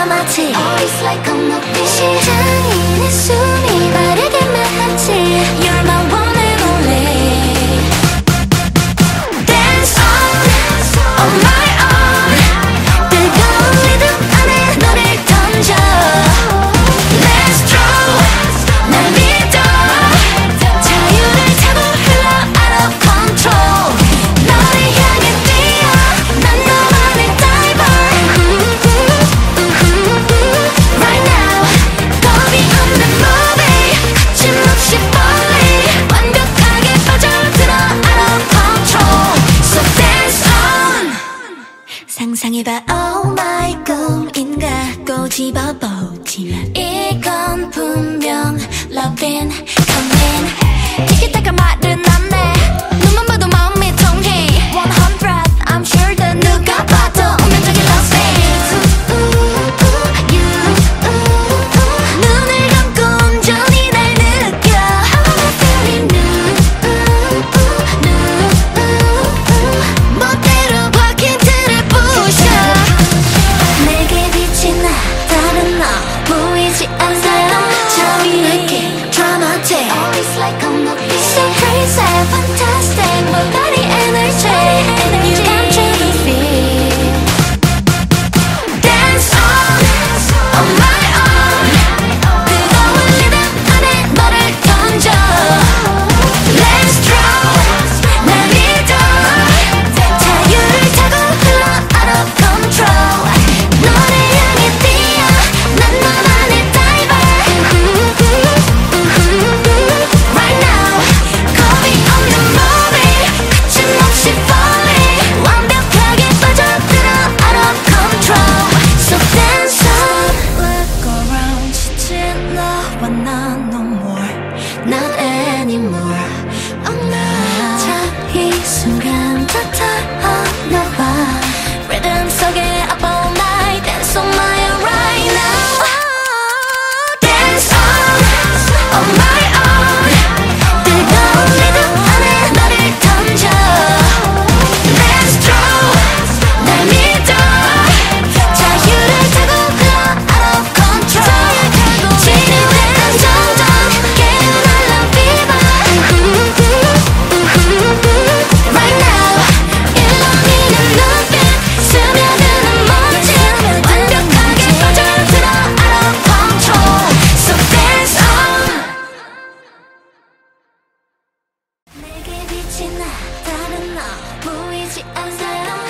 Always like I'm a busy 상상해봐 Oh my girl인가 꼬집어 보지만 이건 분명 loving heaven 혹시나 다른 너 보이지 않아요.